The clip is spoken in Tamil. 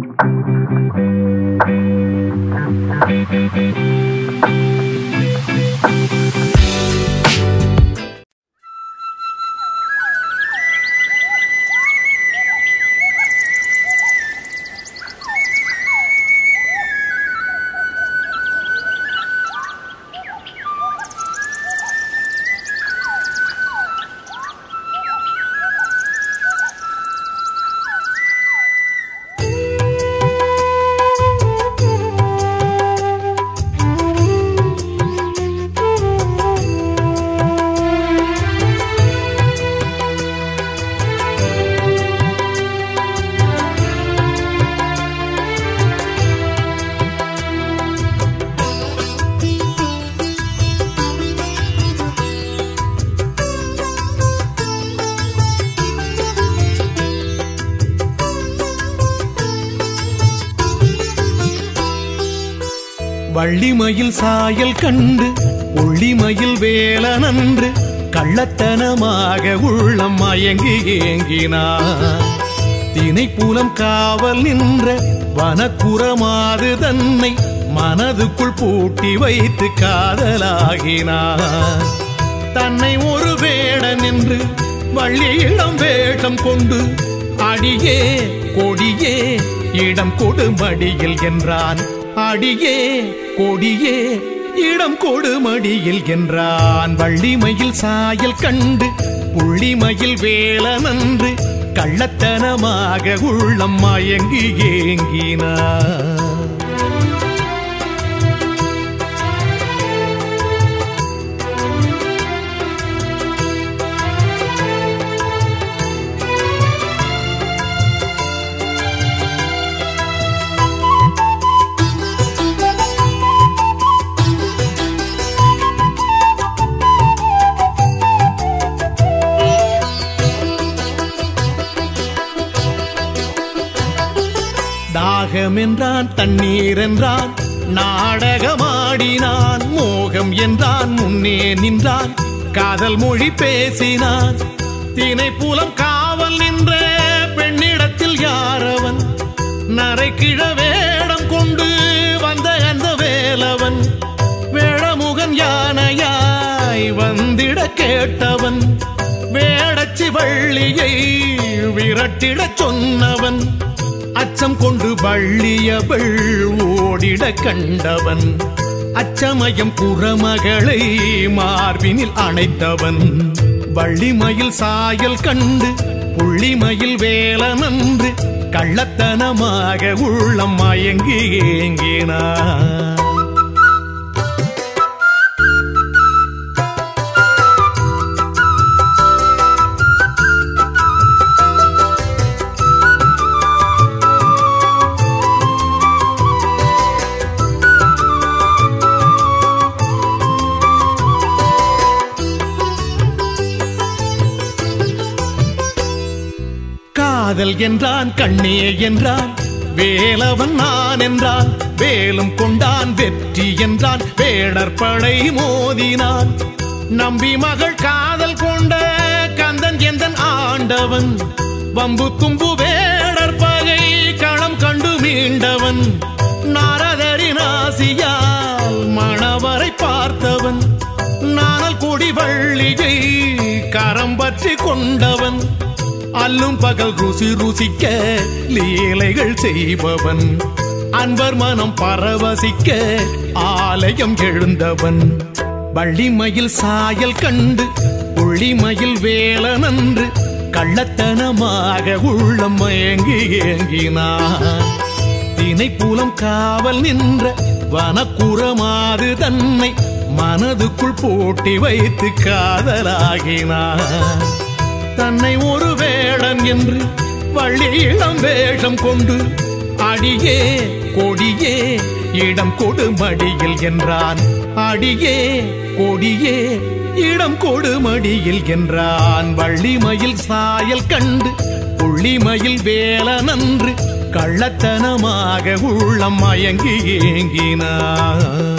Thank you. வள்ளிமயில் சாயல் கண்டு உள்ளிமயில் வேலனன்று கள்ளத்தனமாக உள்ளம் மயங்கி ஏங்கினார். தினைப்புலம் காவல் நின்ற வனக்குறமாது தன்னை மனதுக்குள் பூட்டி வைத்து காதலாகினார். தன்னை ஒரு வேடன் என்று வள்ளியிடம் வேடம் கொண்டு அடியே கொடியே இடம் கொடுமடியில் என்றான். அடியே கொடியே இடம் கொடுமடியில் என்றான். வள்ளிமையில் சாயல் கண்டு புள்ளிமயில் வேலனன்று கள்ளத்தனமாக உள்ளம் மயங்கி ஏங்கினார் தாகம் என்றான் தண்ணீர் என்றான். நாடகமாடினான் மோகம் என்றான் முன்னே நின்றான். காதல் மொழி பேசினான். தினை புலம் காவல் நின்ற பெண்ணிடத்தில் யாரவன்? நரை கிழ வேடம் கொண்டு வந்த அந்த வேலவன்? வேடமுகன் யானையாய் வந்திட கேட்டவன்? வேடச்சி வள்ளியை விரட்டிடச் சொன்னவன்? அச்சம் கொண்டு வள்ளியவள் ஓடிட கண்டவன். அச்சமயம் புறமகளை மார்பினில் அணைத்தவன். வள்ளிமயில் சாயல் கண்டு புள்ளிமயில் வேலனன்று கள்ளத்தனமாக உள்ளம் மயங்கி ஏங்கினான். காதல் என்றான் கண்ணே என்றான் வேலவன் நான் என்றான் வேலும் கொண்டான் வெற்றி என்றான் வேடர் படை மோதினான். நம்பி மகள் காதல் கொண்ட கந்தன் எந்தன் ஆண்டவன்? வம்பு தும்பு வேடர் பகை களம் கண்டு மீண்டவன். நாரதரின் ஆசியால் மணவரை பார்த்தவன். நானல் கொடி வள்ளியை கரம் பற்றி கொண்டவன். அல்லும் பகல் ருசி ருசிக்க லீலைகள் செய்பவன். அன்பர் மனம் பரவசிக்க ஆலயம் எழுந்தவன். வள்ளிமயில் சாயல் கண்டு புள்ளிமயில் வேலனன்று கள்ளத்தனமாக உள்ளம் மயங்கி ஏங்கினான். தினைப்புலம் காவல் நின்ற வனக்குறமாது தன்னை மனதுக்குள் போட்டி வைத்து காதலாகினான். தன்னை ஒரு வேடன் என்று வள்ளியிடம் வேஷம் கொண்டு அடியே கொடியே இடம் கொடுமடியில் என்றான். அடியே கொடியே இடம் கொடுமடியில் என்றான். வள்ளிமயில் சாயல் கண்டு புள்ளிமயில் வேலனன்று கள்ளத்தனமாக உள்ளம் மயங்கி ஏங்கினான்.